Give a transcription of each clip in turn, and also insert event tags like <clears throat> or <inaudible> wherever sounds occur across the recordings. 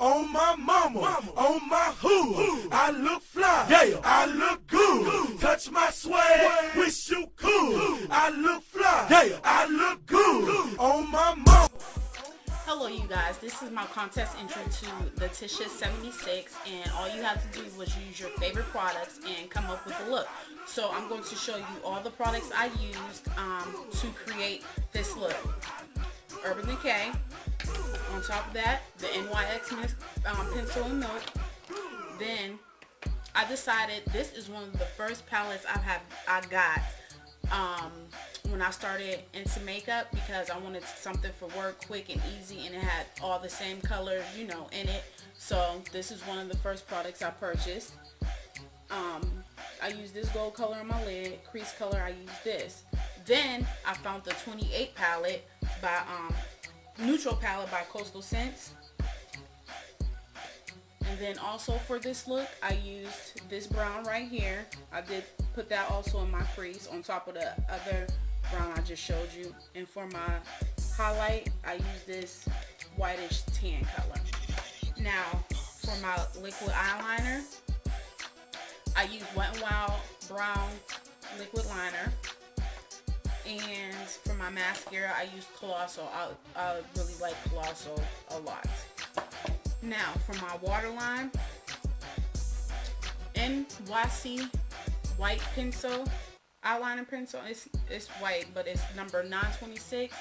On my mama, mama. on my hood, I look fly, yeah. I look good. Touch my swag, wish you could. I look fly, yeah. I look good. On my mama. Hello you guys, this is my contest entry to Thetisha 76 and all you have to do was use your favorite products and come up with a look. So I'm going to show you all the products I used um, to create this look. Urban Decay, on top of that, the NYX um, Pencil and Milk. Then I decided this is one of the first palettes I have I got um, when I started into makeup because I wanted something for work quick and easy and it had all the same colors, you know, in it. So this is one of the first products I purchased. Um, I use this gold color on my lid, crease color, I use this. Then I found the 28 palette by um, neutral palette by Coastal Scents. And then also for this look, I used this brown right here. I did put that also in my crease on top of the other brown I just showed you. And for my highlight, I use this whitish tan color. Now, for my liquid eyeliner, I use Wet n Wild Brown Liquid Liner. And for my mascara, I use Colossal. I, I really like Colossal a lot. Now, for my waterline, NYC White Pencil, eyeliner pencil. It's, it's white, but it's number 926.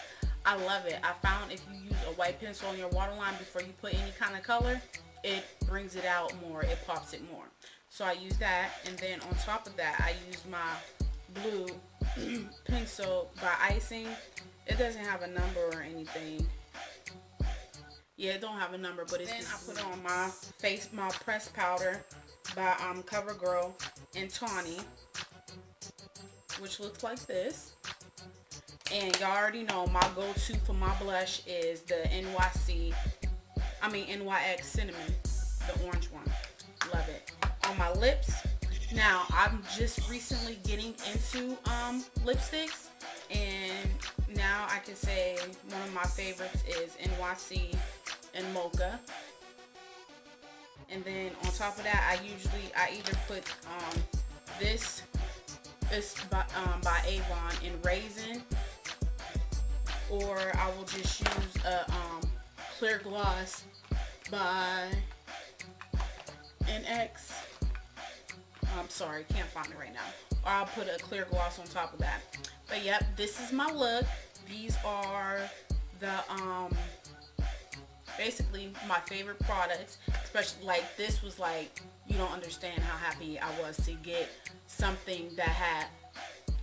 I love it. I found if you use a white pencil on your waterline before you put any kind of color, it brings it out more. It pops it more. So I use that. And then on top of that, I use my blue <clears throat> pencil by icing. It doesn't have a number or anything. Yeah, it don't have a number, but it's then I put on my face, my pressed powder by um, CoverGirl and Tawny, which looks like this. And y'all already know my go-to for my blush is the NYC, I mean NYX Cinnamon, the orange one. Love it. On my lips, now, I'm just recently getting into um, lipsticks, and now I can say one of my favorites is NYC and Mocha. And then on top of that, I usually, I either put um, this, this by, um, by Avon in Raisin, or I will just use a um, clear gloss by NX I'm sorry, can't find it right now. Or I'll put a clear gloss on top of that. But yep, this is my look. These are the, um, basically my favorite products. Especially like this was like, you don't understand how happy I was to get something that had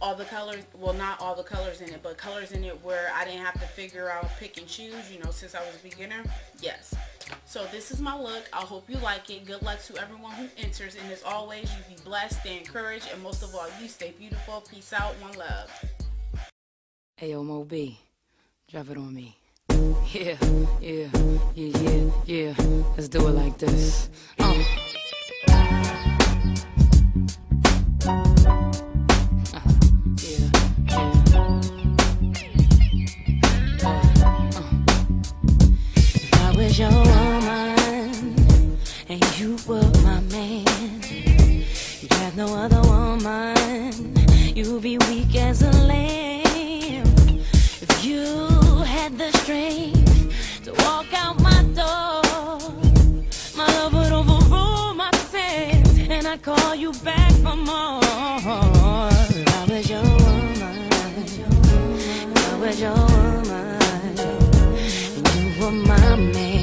all the colors, well not all the colors in it, but colors in it where I didn't have to figure out pick and choose, you know, since I was a beginner. Yes. So this is my look. I hope you like it. Good luck to everyone who enters. And as always, you be blessed, stay encouraged, and most of all, you stay beautiful. Peace out. One love. Hey, Mo B. Drop it on me. Yeah, yeah, yeah, yeah, yeah. Let's do it like this. You'd be weak as a lamb if you had the strength to walk out my door. My love would overrule my sins, and I'd call you back for more. I was your woman. I was your woman. You were my man.